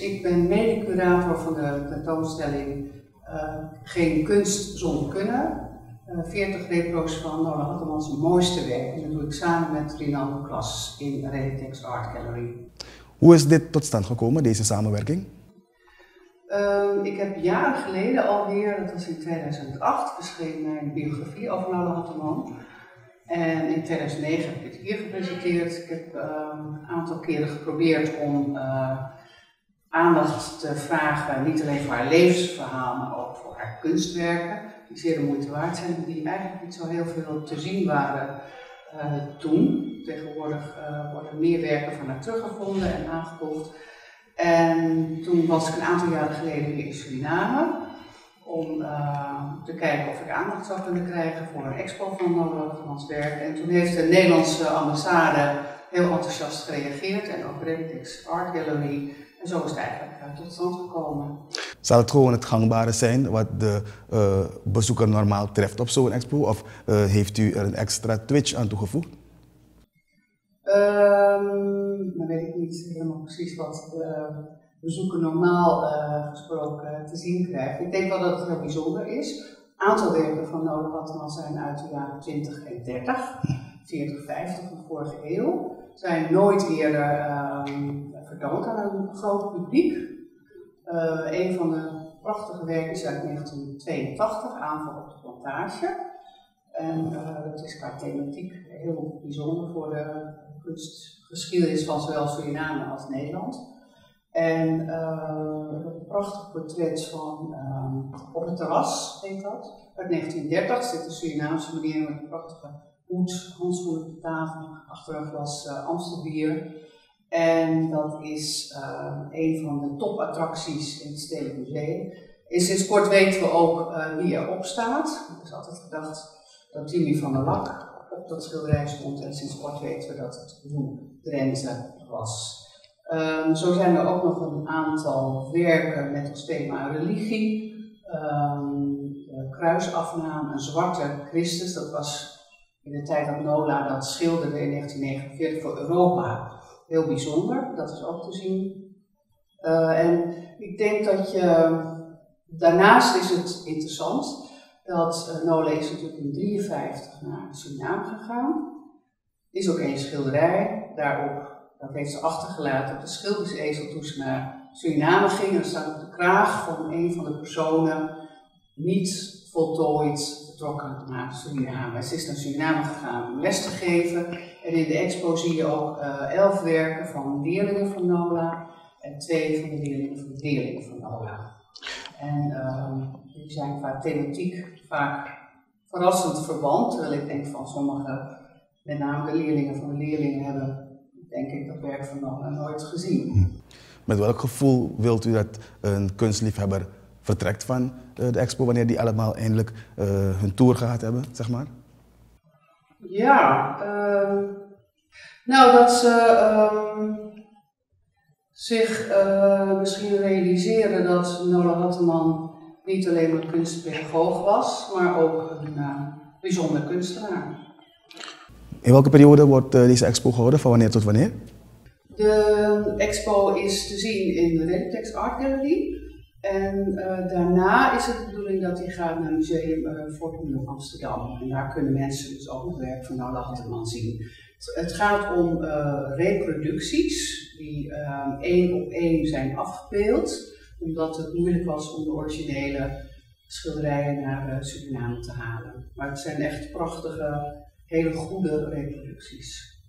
Ik ben mede-curator van de tentoonstelling uh, Geen kunst zonder kunnen. Uh, eh, 40 repro's van Nola Hattemans mooiste werk. En dat doe ik samen met Rinaldo Klas in Reditex Art Gallery. Hoe is dit tot stand gekomen, deze samenwerking? Uh, ik heb jaren geleden alweer, dat was in 2008, verscheen mijn biografie over Nola Hatteman. En in 2009 heb ik het hier gepresenteerd. Ik heb ehm, een aantal keren geprobeerd om uh, aandacht te vragen, niet alleen voor haar levensverhaal, maar ook voor haar kunstwerken, die zeer de moeite waard zijn, die eigenlijk niet zo heel veel te zien waren uh, toen. Tegenwoordig uh, worden meer werken van haar teruggevonden en aangekocht. En toen was ik een aantal jaren geleden in Suriname om te kijken of ik aandacht zou kunnen krijgen voor een expo van Noord werk. En toen heeft de Nederlandse ambassade heel enthousiast gereageerd en ook Reditex Art Gallery. En zo is het eigenlijk uh, tot stand gekomen. Zal het gewoon het gangbare zijn wat de uh, bezoeker normaal treft op zo'n expo? Of heeft u er een extra twitch aan toegevoegd? Um, dan weet ik niet helemaal precies wat de bezoeker normaal uh, gesproken te zien krijgt. Ik denk wel dat het heel bijzonder is. Een aantal werken van Nodig Atteman zijn uit de jaren 20 en 30, 40, 50 van de vorige eeuw. Zijn nooit eerder um, vertoond aan een groot publiek. Uh, een van de prachtige werken is uit 1982, Aanval op de plantage. En uh, dat is qua thematiek heel bijzonder voor de kunstgeschiedenis van zowel Suriname als Nederland. En uh, een prachtig portret van uh, Op het terras, heet dat. Uit 1930 zit een Surinaamse meneer met een prachtige hoed, handschoenen op tafel, achter een glas uh, Amstelbier. En dat is uh, een van de topattracties in het Stedelijk Museum. En sinds kort weten we ook wie erop staat. Er is altijd gedacht dat Jimmy van der Lak op dat schilderij stond. En sinds kort weten we dat het Roem Drenthe was. Um, zo zijn er ook nog een aantal werken met als thema religie. Um, kruisafname, een zwarte Christus. Dat was in de tijd dat Nola dat schilderde in 1949 voor Europa heel bijzonder. Dat is ook te zien. Uh, en ik denk dat je. Daarnaast is het interessant dat uh, Nola is natuurlijk in 1953 naar Suriname gegaan. Is ook een schilderij daarop dat heeft ze achtergelaten op de schildersezel toen ze naar Suriname ging. Er staat op de kraag van een van de personen niet voltooid vertrokken naar Suriname. Ze is naar Suriname gegaan om les te geven. En in de expo zie je ook uh, elf werken van leerlingen van NOLA en twee van de leerlingen van de leerlingen van NOLA. En uh, die zijn qua thematiek vaak verrassend verband, terwijl ik denk van sommige, met name de leerlingen van de leerlingen, hebben denk ik dat werk van nog nooit gezien. Hm. Met welk gevoel wilt u dat een kunstliefhebber vertrekt van eh, de expo wanneer die allemaal eindelijk uh, hun tour gehad hebben, zeg maar? Ja, uh, nou dat ze uh, zich eh, misschien realiseren dat Nola Hatteman niet alleen een kunstpedagoog was, maar ook een bijzonder kunstenaar. In welke periode wordt uh, deze expo gehouden? Van wanneer tot wanneer? De expo is te zien in de Reditex Art Gallery. En uh, daarna is het de bedoeling dat hij gaat naar het museum uh, Fort Nieuw Amsterdam. En daar kunnen mensen dus ook het werk van Nola Hatterman zien. Het gaat om reproducties die één op één zijn afgebeeld. Omdat het moeilijk was om de originele schilderijen naar Suriname te halen. Maar het zijn echt prachtige hele goede reproducties.